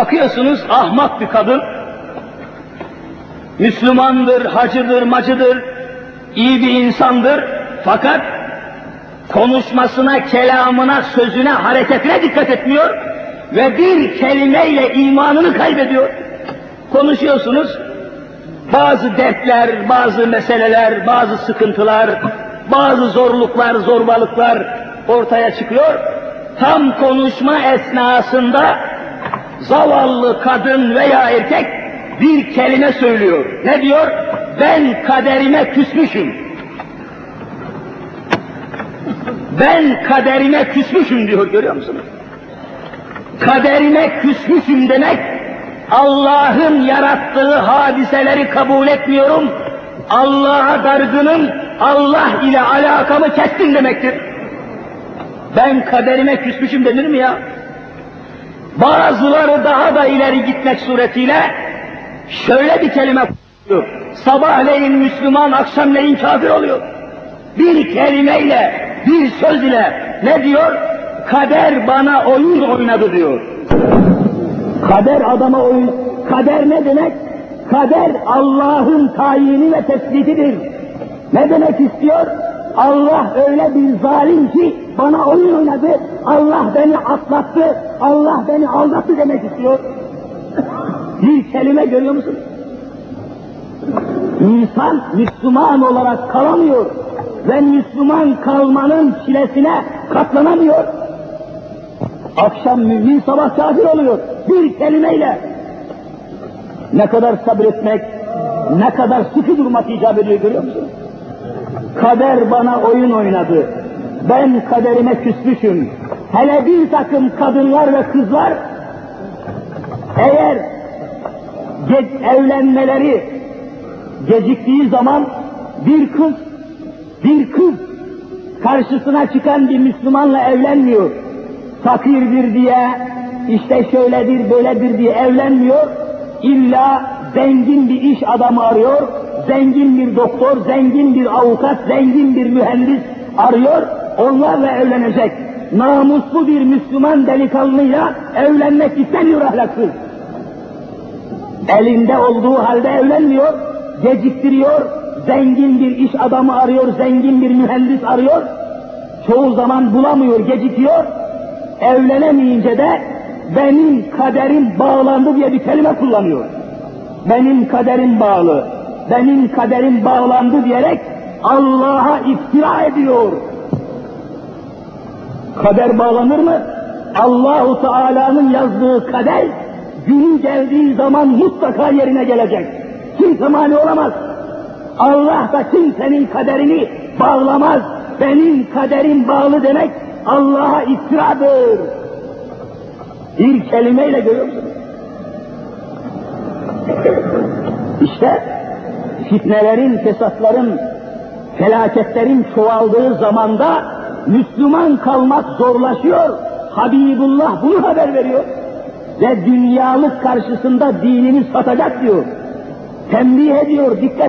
Bakıyorsunuz ahmak bir kadın, Müslümandır, hacıdır, macıdır, iyi bir insandır. Fakat konuşmasına, kelamına, sözüne, hareketine dikkat etmiyor ve bir kelimeyle imanını kaybediyor. Konuşuyorsunuz, bazı dertler, bazı meseleler, bazı sıkıntılar, bazı zorluklar, zorbalıklar ortaya çıkıyor. Tam konuşma esnasında zavallı kadın veya erkek bir kelime söylüyor. Ne diyor? Ben kaderime küsmüşüm. Ben kaderime küsmüşüm diyor görüyor musunuz? Kaderime küsmüşüm demek Allah'ın yarattığı hadiseleri kabul etmiyorum. Allah'a dargınım, Allah ile alakamı kestim demektir. Ben kaderime küsmüşüm denir mi ya? Bazıları daha da ileri gitmek suretiyle şöyle bir kelime kullanıyor. Sabahleyin Müslüman, akşamleyin kafir oluyor. Bir kelimeyle, bir söz ile ne diyor? Kader bana oyun oynadı diyor. Kader adama oyun. Kader ne demek? Kader Allah'ın tayini ve tespitidir. Ne demek istiyor? Allah öyle bir zalim ki bana oyun oynadı. Allah beni atlattı. Allah beni aldattı demek istiyor. bir kelime görüyor musun? İnsan Müslüman olarak kalamıyor ve Müslüman kalmanın çilesine katlanamıyor. Akşam mümin sabah kafir oluyor. Bir kelimeyle. Ne kadar sabretmek, ne kadar sıkı durmak icap ediyor görüyor musun? Kader bana oyun oynadı. Ben kaderime küsmüşüm. Hele bir takım kadınlar ve kızlar eğer ge- evlenmeleri geciktiği zaman bir kız bir kız karşısına çıkan bir Müslümanla evlenmiyor. Fakirdir diye, işte şöyledir, böyledir diye evlenmiyor. İlla zengin bir iş adamı arıyor, zengin bir doktor, zengin bir avukat, zengin bir mühendis arıyor, onlarla evlenecek. Namuslu bir Müslüman delikanlıyla evlenmek istemiyor ahlaksız. Elinde olduğu halde evlenmiyor, geciktiriyor, zengin bir iş adamı arıyor, zengin bir mühendis arıyor, çoğu zaman bulamıyor, gecikiyor, evlenemeyince de benim kaderim bağlandı diye bir kelime kullanıyor. Benim kaderim bağlı, benim kaderim bağlandı diyerek Allah'a iftira ediyor. Kader bağlanır mı? Allahu Teala'nın yazdığı kader günü geldiği zaman mutlaka yerine gelecek. Kimse mani olamaz. Allah da kimsenin kaderini bağlamaz. Benim kaderim bağlı demek Allah'a iftiradır. Bir kelimeyle görüyor musunuz? İşte fitnelerin, fesatların, felaketlerin çoğaldığı zamanda Müslüman kalmak zorlaşıyor. Habibullah bunu haber veriyor. Ve dünyalık karşısında dinini satacak diyor. Tembih ediyor, dikkat